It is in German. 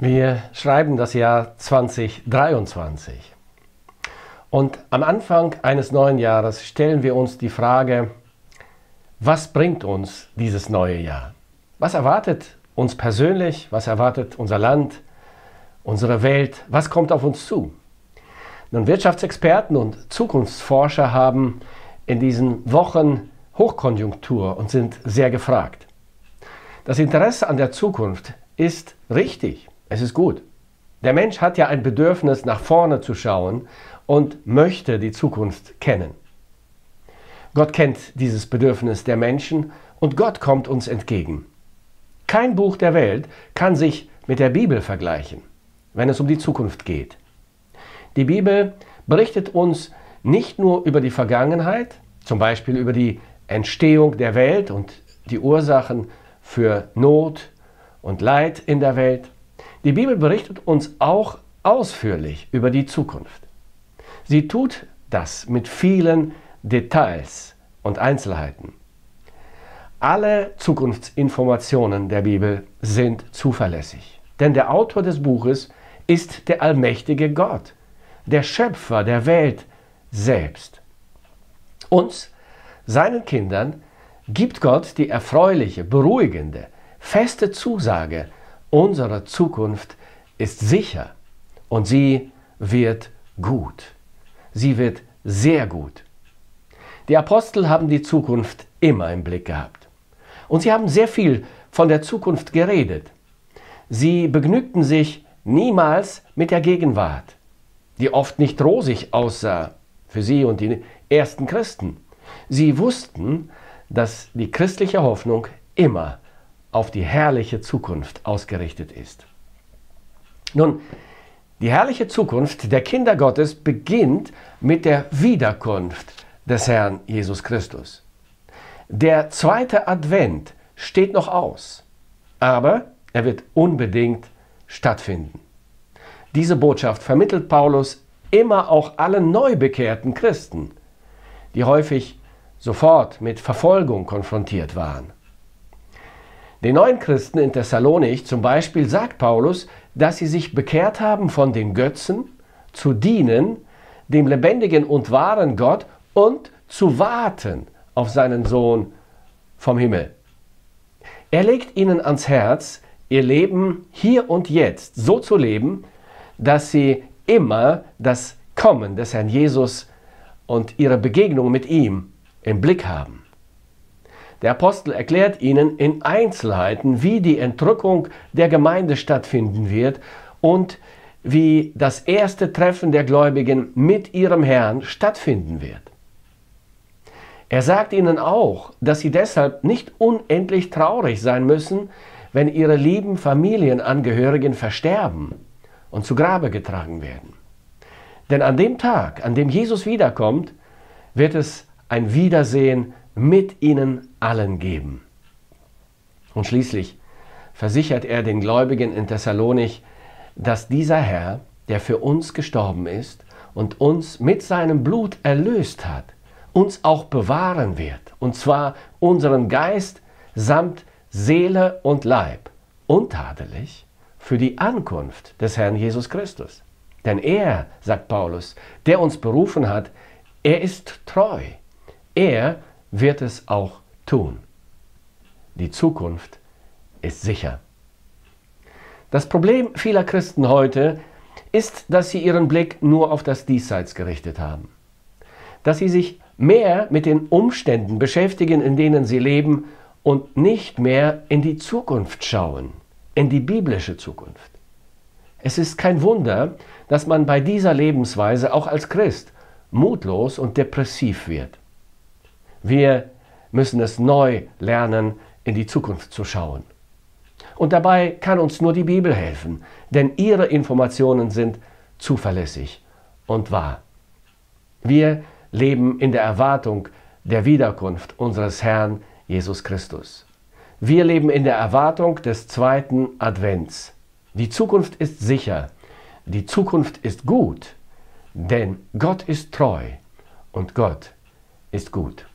Wir schreiben das Jahr 2023. Und am Anfang eines neuen Jahres stellen wir uns die Frage, was bringt uns dieses neue Jahr? Was erwartet uns persönlich? Was erwartet unser Land, unsere Welt? Was kommt auf uns zu? Nun, Wirtschaftsexperten und Zukunftsforscher haben in diesen Wochen Hochkonjunktur und sind sehr gefragt. Das Interesse an der Zukunft ist richtig. Es ist gut. Der Mensch hat ja ein Bedürfnis, nach vorne zu schauen und möchte die Zukunft kennen. Gott kennt dieses Bedürfnis der Menschen und Gott kommt uns entgegen. Kein Buch der Welt kann sich mit der Bibel vergleichen, wenn es um die Zukunft geht. Die Bibel berichtet uns nicht nur über die Vergangenheit, zum Beispiel über die Entstehung der Welt und die Ursachen für Not und Leid in der Welt, die Bibel berichtet uns auch ausführlich über die Zukunft. Sie tut das mit vielen Details und Einzelheiten. Alle Zukunftsinformationen der Bibel sind zuverlässig, denn der Autor des Buches ist der allmächtige Gott, der Schöpfer der Welt selbst. Uns, seinen Kindern, gibt Gott die erfreuliche, beruhigende, feste Zusage, Unsere Zukunft ist sicher und sie wird gut. Sie wird sehr gut. Die Apostel haben die Zukunft immer im Blick gehabt. Und sie haben sehr viel von der Zukunft geredet. Sie begnügten sich niemals mit der Gegenwart, die oft nicht rosig aussah für sie und die ersten Christen. Sie wussten, dass die christliche Hoffnung immer auf die herrliche Zukunft ausgerichtet ist. Nun, die herrliche Zukunft der Kinder Gottes beginnt mit der Wiederkunft des Herrn Jesus Christus. Der zweite Advent steht noch aus, aber er wird unbedingt stattfinden. Diese Botschaft vermittelt Paulus immer auch allen neu bekehrten Christen, die häufig sofort mit Verfolgung konfrontiert waren. Den neuen Christen in Thessalonich zum Beispiel sagt Paulus, dass sie sich bekehrt haben von den Götzen, zu dienen, dem lebendigen und wahren Gott und zu warten auf seinen Sohn vom Himmel. Er legt ihnen ans Herz, ihr Leben hier und jetzt so zu leben, dass sie immer das Kommen des Herrn Jesus und ihre Begegnung mit ihm im Blick haben. Der Apostel erklärt ihnen in Einzelheiten, wie die Entrückung der Gemeinde stattfinden wird und wie das erste Treffen der Gläubigen mit ihrem Herrn stattfinden wird. Er sagt ihnen auch, dass sie deshalb nicht unendlich traurig sein müssen, wenn ihre lieben Familienangehörigen versterben und zu Grabe getragen werden. Denn an dem Tag, an dem Jesus wiederkommt, wird es ein Wiedersehen mit ihnen allen geben. Und schließlich versichert er den Gläubigen in Thessalonich, dass dieser Herr, der für uns gestorben ist und uns mit seinem Blut erlöst hat, uns auch bewahren wird, und zwar unseren Geist samt Seele und Leib, untadelig für die Ankunft des Herrn Jesus Christus. Denn er, sagt Paulus, der uns berufen hat, er ist treu. Er wird es auch tun. Die Zukunft ist sicher. Das Problem vieler Christen heute ist, dass sie ihren Blick nur auf das Diesseits gerichtet haben. Dass sie sich mehr mit den Umständen beschäftigen, in denen sie leben und nicht mehr in die Zukunft schauen, in die biblische Zukunft. Es ist kein Wunder, dass man bei dieser Lebensweise auch als Christ mutlos und depressiv wird. Wir müssen es neu lernen, in die Zukunft zu schauen. Und dabei kann uns nur die Bibel helfen, denn ihre Informationen sind zuverlässig und wahr. Wir leben in der Erwartung der Wiederkunft unseres Herrn Jesus Christus. Wir leben in der Erwartung des zweiten Advents. Die Zukunft ist sicher, die Zukunft ist gut, denn Gott ist treu und Gott ist gut.